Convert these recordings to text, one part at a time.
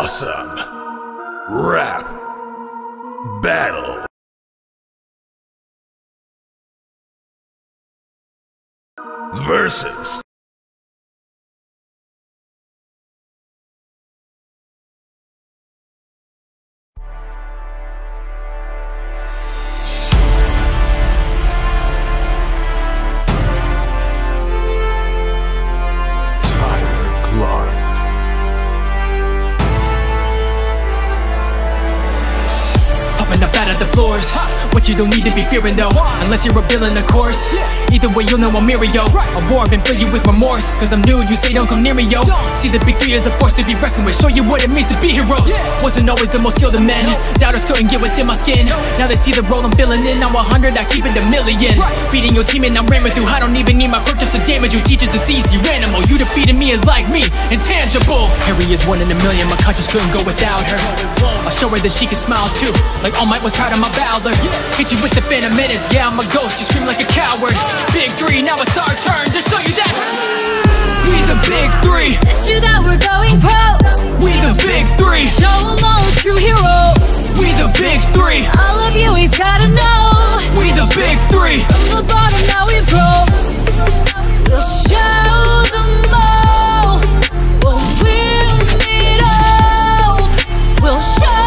Awesome. Rap. Battle. Versus floors What you don't need to be fearing though Unless you're a villain of course. Either way you'll know I'm Mirio A war been filled you with remorse Cause I'm new you say don't come near me yo. See the big three as a force to be reckoned with. Show you what it means to be heroes. Wasn't always the most skilled of men. Doubters couldn't get within my skin. Now they see the role I'm filling in. Now 100 I keep it a million. Feeding your team and I'm ramming through. I don't even need my quirk just to damage you. Teachers it's easy animal. You defeating me is like me. Intangible. Harry is one in a million. My conscience couldn't go without her. I'll show her that she can smile too. Like All Might was proud of my valor Hit you with the Phantom Menace Yeah I'm a ghost You scream like a coward Big three Now it's our turn To show you that We the big three It's true that we're going pro. We the big three Show 'em all a true hero. We the big three All of you, he's gotta know. We the big three From the bottom, now we grow. We'll show them all we're made of. We'll show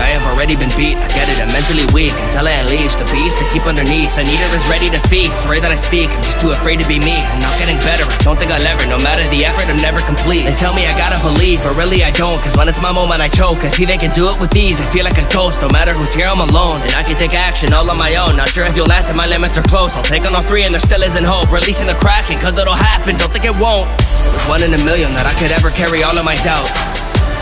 I have already been beat. I get it, I'm mentally weak until I unleash the beast to keep underneath. Anita is ready to feast. The way that I speak, I'm just too afraid to be me. I'm not getting better. I don't think I'll ever. No matter the effort, I'm never complete. They tell me I gotta believe, but really I don't. Cause when it's my moment, I choke. I see they can do it with ease. I feel like a ghost. No matter who's here, I'm alone. And I can take action all on my own. Not sure if you'll last, and my limits are close. I'll take on all three, and there still isn't hope. Releasing the kraken, cause it'll happen. Don't think it won't. There's one in a million that I could ever carry all of my doubt.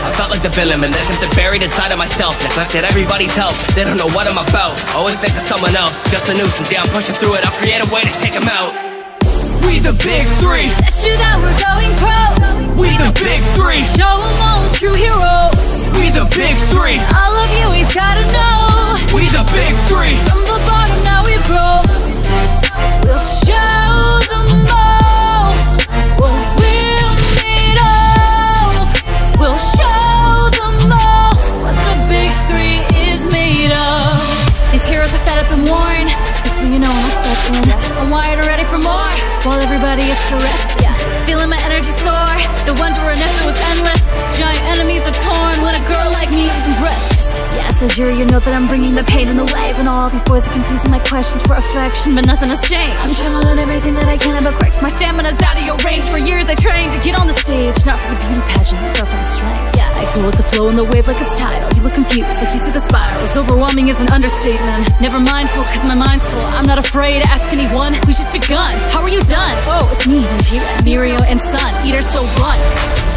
I felt like the villain and it buried inside of myself. Neglected everybody's help. They don't know what I'm about. Always think of someone else. Just a nuisance. Yeah, I'm pushing through it. I'll create a way to take them out. We the big three It's true that we're going pro. We the big three Show 'em all a true hero. We the big three All of you, he's gotta know. We the big three From the bottom, now we grow. We'll show them in. I'm wired ready for more. While everybody is to rest. Yeah Feeling my energy soar. The wonder and it was endless. Giant enemies are torn when a girl like me isn't breathless. Yeah, says you're, you know that I'm bringing the pain and the wave And all these boys are confusing my questions for affection But nothing has changed. I'm trying to learn everything that I can about Grex My stamina's out of your range. For years I trained to get on the stage Not for the beauty pageant, but for the strength. Yeah, I go with the flow and the wave like it's tidal. You look confused, like you see the spirals Overwhelming is an understatement. Never mindful, cause my mind's full. I'm not afraid to ask anyone We've just begun, how are you done? Oh, it's me, Nejire, Mirio and Sun. Eater so blunt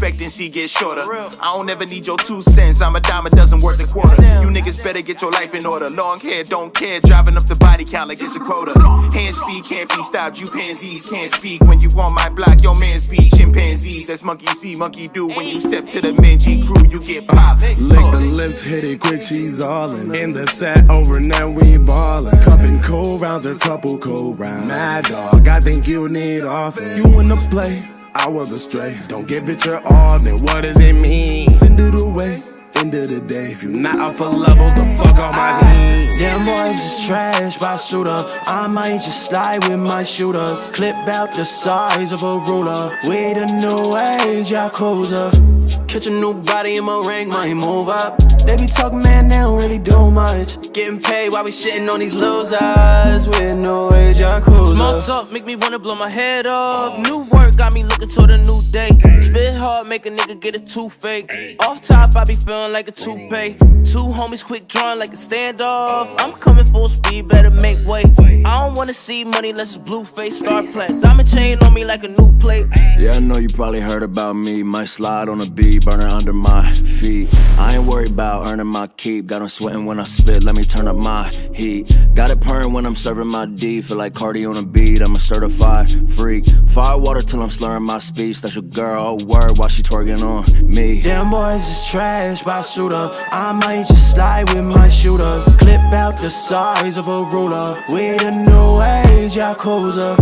expectancy gets shorter. I don't ever need your two cents. I'm a dime a dozen worth a quarter. You niggas better get your life in order. Long hair, don't care. Driving up the body count like it's a quota. Hand speed can't be stopped. You pansies can't speak. When you on my block, your man speak. Chimpanzees, that's monkey see, monkey do. When you step to the Menji crew, you get popped. Lick the lips, hit it quick, she's all in. In the set, over now we ballin'. Cupping cold rounds a couple cold rounds. Mad dog, I think you need offense. You wanna play? I was astray. Don't give it your all, then what does it mean? Send it away. End of the day, if you're not off a level, the fuck off my team. Them boys is trash by shooter. I might just slide with my shooters. Clip out the size of a ruler. With a new age, Yakuza. Catch a new body in my ring, might move up. They be talking, man, they don't really do much. Getting paid while we shitting on these losers with no age yakuza. Small talk make me wanna blow my head off. New work got me looking toward a new day. Spit hard, make a nigga get a toothache. Off top, I be feeling like a toupee. Two homies quick drawing like a standoff. I'm coming full speed, better make way. I don't wanna see money unless it's blue face, star plat. Diamond chain on me like a new plate. Yeah, I know you probably heard about me. My slide on a beat, burner under my feet. I ain't worried about earning my keep. Got Got 'em sweating when I spit, let me turn up my heat. Got it purring when I'm serving my D. Feel like Cardi on a beat, I'm a certified freak. Fire water till I'm slurring my speech. Special girl, word, while she twerking on me. Damn boys is trash by shooter. I might just slide with my shooters. Clip out the size of a ruler. We the new age Yakuza.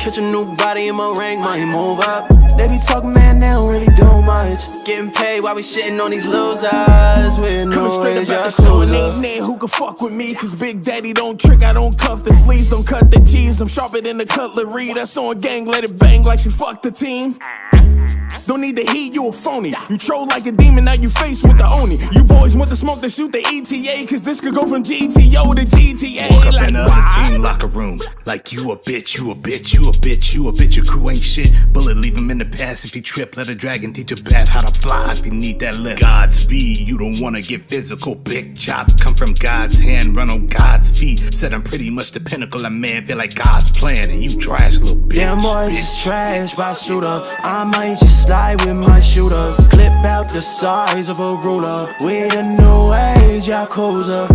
Catch a new body in my ring, might move up. They be talking, man, they don't really do much. Getting paid while we shitting on these losers. With Coming no straight up out the show and ain't there who can fuck with me. Cause Big Daddy don't trick, I don't cuff the sleeves, don't cut the cheese. I'm sharper than the cutlery. That's on gang, let it bang like she fucked the team. Don't need the heat, you a phony. You troll like a demon, now you face with the Oni. You boys want the smoke to shoot the ETA, cause this could go from GTO to GTA. Walk up like, in the why? other team locker room like you a bitch, you a bitch, you a bitch, you a bitch. Your crew ain't shit. Bullet leave him in the past if he trip. Let a dragon teach a bat how to fly if you need that lift. Godspeed, you don't wanna get physical. Big chop come from God's hand, run on God's feet. Said I'm pretty much the pinnacle of man. Feel like God's plan, and you trash little bitch. Damn boys bitch. is trash by shooter. I might just slide with my shooters. Clip out the size of a ruler. We the new age Yakuza.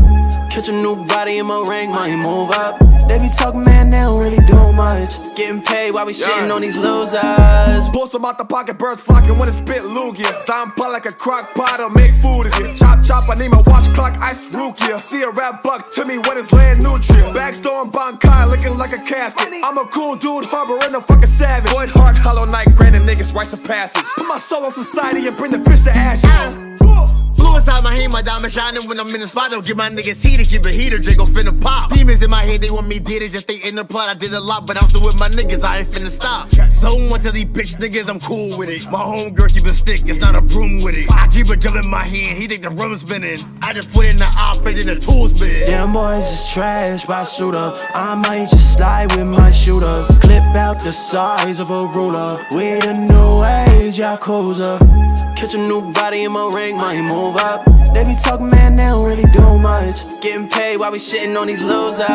Catch a new body in my ring, might move up. They be talking, man, they don't really do much. Getting paid while we shitting on these losers. Pull some out the pocket, birds flocking when it spit Lugia. Sound pot like a crock pot or make food again. Chop chop, I need my watch clock, ice Rukia. See a rap buck to me when it's land nutrient. Backstore Bankai looking like a casket. I'm a cool dude, harboring a fucking savage. Void heart, hollow night, granted niggas rites of passage. Put my soul on society and bring the bitch to ashes. Blue inside my hand, my diamond shining when I'm in the spot. Don't get my niggas heated, keep a heater, Jago finna pop. Demons in my head, they want me dead, it just they in the plot. I did a lot, but I'm still with my niggas, I ain't finna stop. So one to these bitch niggas, I'm cool with it. My homegirl keep a stick, it's not a broom with it. I keep a drill in my hand, he think the room's spinning. I just put in the op and then the tools spin. Damn boys is trash by shooter. I might just slide with my shooters. Clip out the size of a ruler. We the new age Yakuza. Catch a new body in my ring, might move up. They be talking, man, they don't really do much. Getting paid while we shitting on these losers.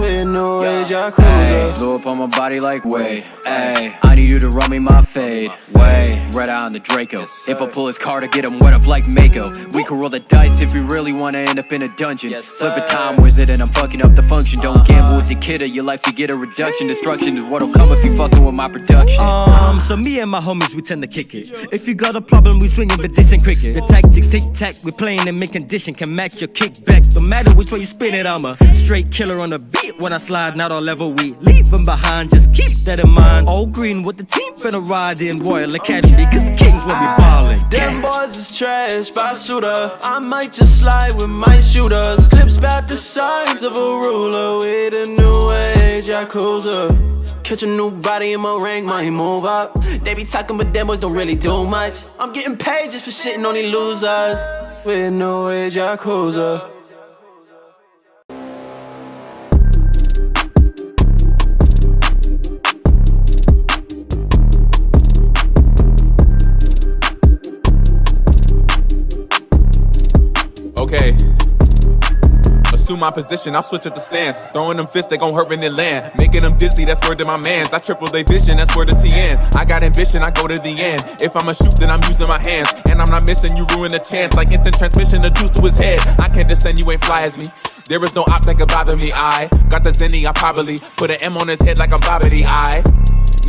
With no age Yakuza. Blow up on my body like Wade. Ayy, I need you to run me my fade. Way, red eye on the Draco. If I pull his car to get him wet up like Mako. We can roll the dice if we really wanna end up in a dungeon. Flip a time wizard and I'm fucking up the function. Don't gamble with your kid or your life to get a reduction. Destruction is what'll come if you fucking with my production. Um, so me and my homies, we tend to kick it. If you got a problem, we swinging, but this ain't cricket. The tactics tic tac, we playing in mid condition, can match your kickback. No matter which way you spin it, I'm a straight killer on the beat. When I slide, not all level, we leave them behind. Just keep that in mind. All green with the team finna ride in Royal Academy, cause the kings will be ballin'. Them boys is trash by shooter. I might just slide with my shooters. Clips about the size of a ruler. With a new age Yakuza. Catch a new body in my ring, might move up. They be talking, but them boys don't really do much. I'm getting paid just for shitting on these losers. With no age Yakuza. Assume my position, I'll switch up the stance. Throwing them fists, they gon' hurt when they land. Making them dizzy, that's word to my mans. I triple their vision, that's word to TN. I got ambition, I go to the end. If I'ma shoot, then I'm using my hands. And I'm not missing, you ruin the chance. Like instant transmission, the juice to his head. I can't descend, you ain't fly as me. There is no op that can bother me. I got the zenny, I probably put an M on his head like I'm Bobbity. I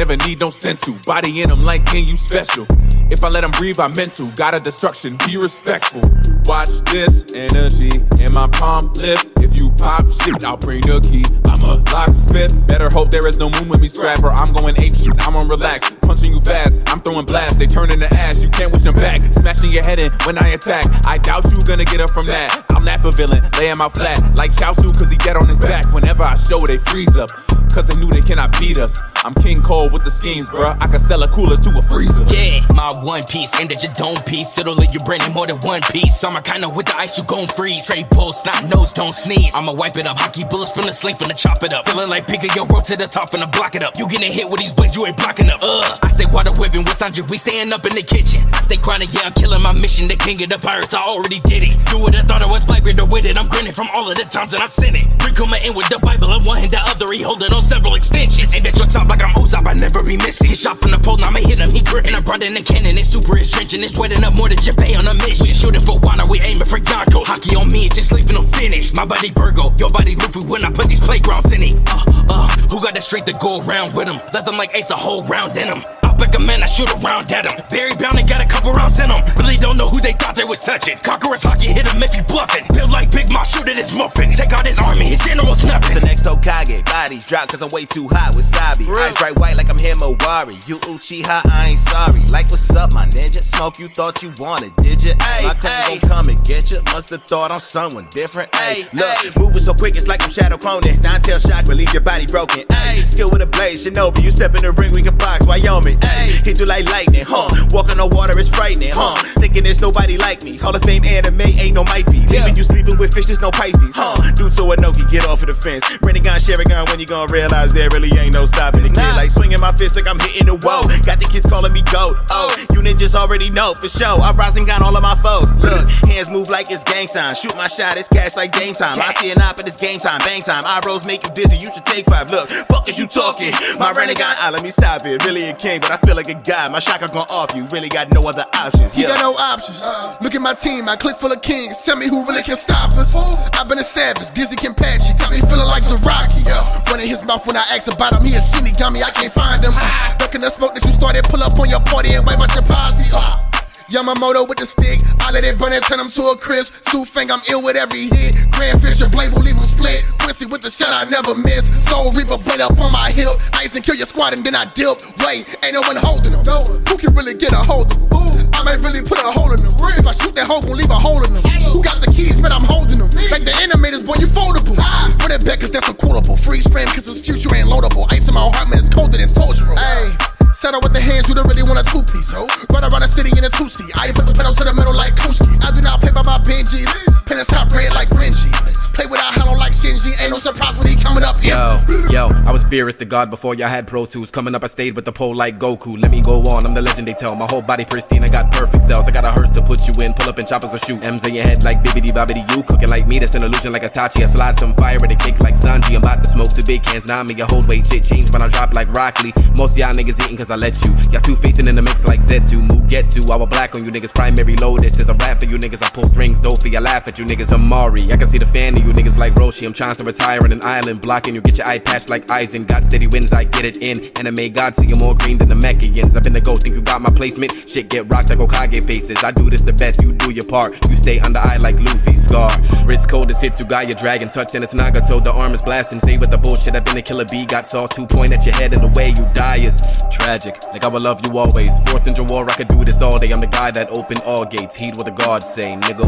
never need no senzu. Body in him like, can you special? If I let him breathe, I meant to. Got a destruction, be respectful. Watch this energy in my palm lift. Pop shit, I'll bring the key. I'm a locksmith. Better hope there is no moon when we scrap or I'm going ape shit. I'm on relax. punching you fast. I'm throwing blasts, they turn into ash. You can't wish them back. Smashing your head in when I attack. I doubt you gonna get up from that. I'm Nappa villain, lay him out flat. Like Chaozu, cause he dead on his back. Whenever I show, they freeze up. Cause they knew they cannot beat us. I'm King Cold with the schemes, bruh. I can sell a cooler to a freezer. Yeah, my one piece, and your dome piece. It'll leave your brain in more than one piece. I'm a kinda with the ice, you gon' freeze. Straight bull, snot nose, don't sneeze. I'ma wipe it up. Hockey bullets from the sling, the chop it up. Feeling like picking your rope to the top, and I block it up. You getting hit with these blades, you ain't blocking up. Ugh. I stay water whipping with Sandra, we staying up in the kitchen. I stay chronic, yeah, I'm killing my mission. The king of the pirates, I already did it. Do it, I thought I was black, with it. I'm grinning from all of the times that I've seen it. Three coming in with the Bible, and one hand the other, he holding on several extensions. Ain't at your top like I'm Usopp, I never be missing. Get shot from the pole, now I'ma hit him, he gripping. I brought in the cannon, it's super astringent. It's sweating up more than Japan on a mission. We shooting for Wano, we aiming for Yonkos. Hockey on me, it's just leaving them finished. My body Virgo, your body Luffy when I put these playgrounds in it. Uh, uh, who got the strength to go around with him? Let them like Ace a whole round in him. Up like a man, I shoot around at him. Barry Bound and got a couple rounds in him. Really don't know who they thought they was touching. Conqueror's hockey hit him if he bluffing. Build like Big Mom, shoot at his muffin. Take out his army, his general's nothing. The next Hokage, bodies drop cause I'm way too hot. Wasabi, eyes bright white like I'm Himawari. You Uchiha, I ain't sorry. Like, what's up, my ninja? Smoke you thought you wanted, did ya? Ay, my gon' come and get ya. Must've thought I'm someone different. Ay, look, moving so quick, it's like I'm Shadow Cloning. Nine tail shot, leave your body broken. Ay, skill with a blade, Shinobi. You step in the ring, we can box, Wyoming. Ay, hit you like lightning, huh? Walk on water is frightening, huh? Thinking there's nobody like me. Hall of Fame anime ain't no might be. Leaving you sleeping with fish, fishes, no Pisces, huh? Dude to Anoki, get off of the fence. Rinnegan, Sharingan, when you gonna realize there really ain't no stopping the kid. Like swinging my fist like I'm hitting the wall. Got the kids calling me GOAT. Oh, you ninjas already know for sure. I rise and got all of my foes. Look, hands move like it's gang sign. Shoot my shot, it's cash like game time. I see an op, but it's game time, bang time. Eye rolls make you dizzy, you should take five. Look, fuck is you talking? My Rinnegan, ah, let me stop it. Really a king, but I feel like a god. My shotgun gone off you, really got no other options. You Yeah. got no options. Look at my team, my click full of kings. Tell me who really can stop us. I've been a savage, Dizzy Kenpachi. Got me feeling like Zaraki. Running his mouth when I ask about him. He a Shinigami, I can't find him. Ducking the smoke that you started, pull up on your party and wipe out your posse. Yamamoto with the stick, I let it burn and turn him to a crisp. Sufang, I'm ill with every hit. Grand Fisher blade will leave him split. Quincy with the shot I never miss. Soul Reaper blade up on my hip. Ice and kill your squad and then I dip. Wait, ain't no one holding him. No. Who can really get a hold of him? I might really put a hole in him. If I shoot that hole, gon' leave a hole in him. Who got the keys, man? I'm holding them. Like the animators, boy, you foldable. For that back, cause that's a quotable. Freeze frame, cause his future ain't loadable. Ice in my heart, man, it's colder than Toshiro. Hey. Settle with the hands, you don't really want a two piece. ho. Run around the city in a two seat. I put the pedal to the metal like Kuski. I do not play by my Benjis. Pen is top red like Renji. Play without hollow like Shinji. Ain't no surprise when he coming up. Yo, yo, I was Beerus the god before y'all had Pro Tools. Coming up, I stayed with the pole like Goku. Let me go on, I'm the legend they tell. My whole body pristine, I got perfect cells. I got a hearse to put you in, pull up and choppers or shoot. M's in your head like bibbidi bobbidi you. Cooking like me, that's an illusion like Itachi. I slide some fire at a kick like Sanji. I'm about to smoke two big cans, now me a hold weight. Shit change when I drop like Rock Lee. Most of y'all niggas eating cause I let you. Y'all two facing in the mix like Zetsu. Mugetsu, I was black on you niggas. Primary load, this is a rap for you niggas. I pull strings, Dofi, I laugh at you niggas. Amari, I can see the fan of you niggas like Roshi. I'm trying to retire in an island, blocking you. Get your eye patched like Aizen. Got steady wins, I get it in. Anime God, see you more green than the Mechians. I've been the go, think you got my placement. Shit get rocked like Hokage faces. I do this the best, you do your part. You stay under eye like Luffy. Wrist cold as Hitsugaya, dragon touch, and it's Nagato. The arm is blasting. Say with the bullshit, I've been a killer bee. Got sauce, two point at your head, and the way you die is tragic. Like I will love you always. Fourth in war, I could do this all day. I'm the guy that opened all gates. Heed what the gods say, nigga.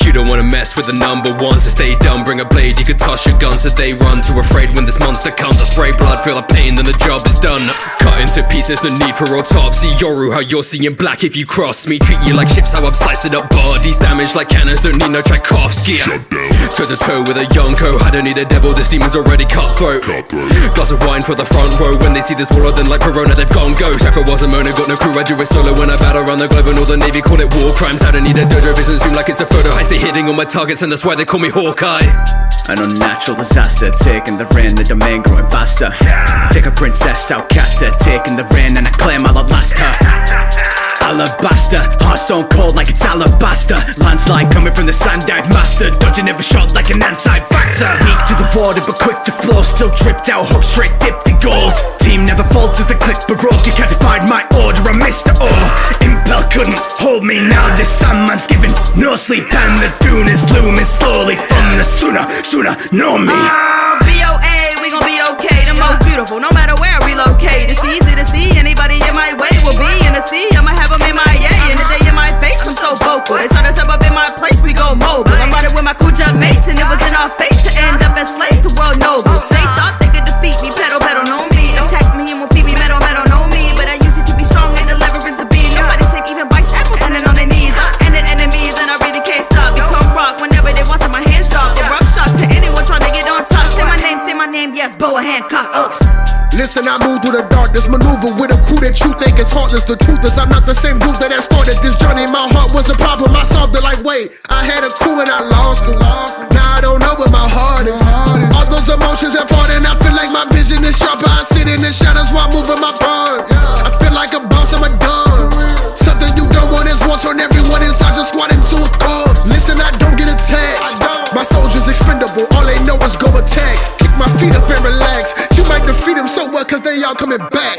You don't wanna mess with the number ones, so stay down, bring a blade, you can toss your guns, so they run too afraid when this monster comes. I spray blood, feel the pain, then the job is done. Cut into pieces, no need for autopsy. Yoru, how you're seeing black if you cross me. Treat you like ships, how I'm slicing up bodies. Damaged like cannons, don't need no Tchaikovsky. Toe to toe with a Yonko, I don't need a devil, this demon's already cutthroat. cutthroat. Glass of wine for the front row, when they see this waller, then like Corona, they've gone ghost. If I was a Mona, got no crew, I do it solo when I battle around the globe, and all the Navy call it war crimes. I don't need a dojo vision, zoom like it's a photo heist. They hitting all my targets, and that's why they call me Hawkeye. An unnatural disaster, taking the rain, the domain growing faster. Take a princess, outcast her, taking the rain, and I claim I'll outlast her. Alabaster, heart stone cold like it's alabaster. Landslide coming from the sand dive master. Dodging every shot like an anti-vaxxer. Weak to the water but quick to flow. Still dripped out, hook straight dipped in gold. Team never falters, the click baroque. You can't defy my order, I'm Mr. O. Impel couldn't hold me now. This Sandman's giving no sleep, and the dune is looming slowly from the sooner, sooner, know me. Uh, BOA, we gon' be okay. The most beautiful, no matter where I relocate. It's easy to see anybody in my way will be in the sea. I'ma have them in my yay. And the in my face, I'm so vocal. They try to step up in my place, we go mobile. I'm riding with my Kuja mates, and it was in our face to end up as slaves to world through the darkness, maneuver with a crew that you think is heartless. The truth is, I'm not the same dude that I started this journey. My heart was a problem, I solved it like, wait, I had a crew and I lost it. Now I don't know where my heart is. All those emotions have hardened, I feel like my vision is sharper. I sit in the shadows while moving my pawn. I feel like a boss, I'm a don. Something you don't want is want on everyone inside your squad into a cause. Listen, I don't get attached. My soldiers expendable, all they know is go attack. Kick my feet up and relax. You might defeat them so well, cause they all coming back.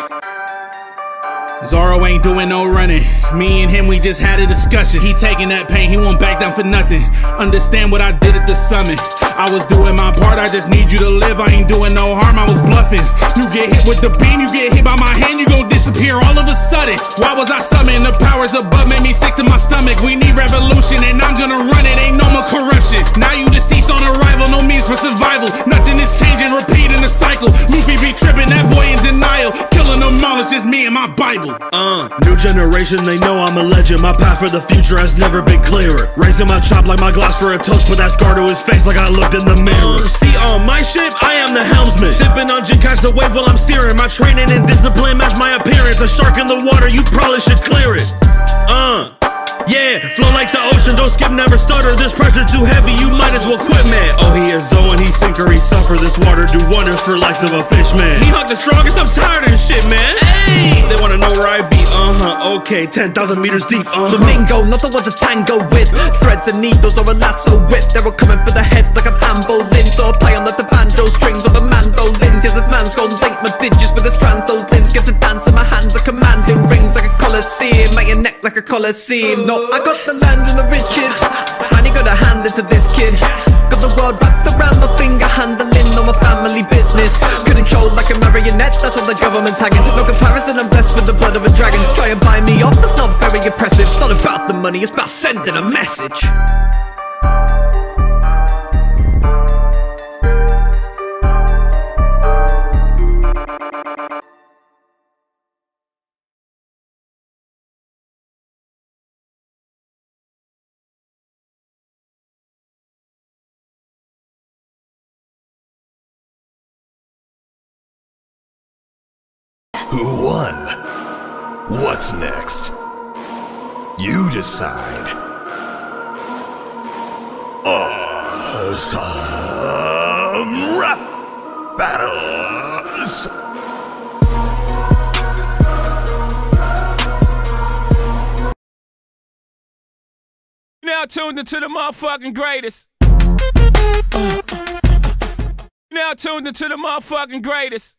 Zoro ain't doing no running. Me and him, we just had a discussion. He taking that pain, he won't back down for nothing. Understand what I did at the summit. I was doing my part, I just need you to live. I ain't doing no harm, I was bluffing. You get hit with the beam, you get hit by my hand, you gon' disappear all of a sudden. Why was I summoned? The powers above made me sick to my stomach. We need revolution, and I'm gonna run it. Ain't no more corruption. Now you deceased on arrival, no means for survival. Repeating the cycle. Luffy be tripping, that boy in denial. Killing them all, it's just me and my Bible. Uh, new generation, they know I'm a legend. My path for the future has never been clearer. Raising my chop like my glass for a toast, put that scar to his face like I looked in the mirror. See, on my ship, I am the helmsman. Sipping on gin, catch the wave while I'm steering. My training and discipline match my appearance. A shark in the water, you probably should clear it. Yeah, flow like the ocean, don't skip, never stutter. This pressure too heavy, you might as well quit, man. Oh, he is Zoe and he sinker, he suffer. This water do wonders for likes of a fish, man. He hawk the strongest, I'm tired of this shit, man. Hey, they wanna know where I be, uh huh. Okay, 10,000 meters deep, uh huh. Flamingo, nothing was a tango with. Threads and needles or a lasso whip. They're all coming for the head like I'm Ambo Lynn. So I play on like the banjo strings or the mandolins. Yeah, this man's gon' link my digits with the strands. Those limbs get to dance and my hands are commanding rings like a coliseum. Make your neck like a coliseum. No, I got the land and the riches. Man, you gotta hand it to this kid. Got the world wrapped around my finger, handling all my family business. Controlled like a marionette, that's all the government's hanging. No comparison, I'm blessed with the blood of a dragon. Try and buy me off, that's not very impressive. It's not about the money, it's about sending a message. Who won? What's next? You decide. Awesome rap battles. Now tuned into the motherfucking greatest. Now tuned into the motherfucking greatest.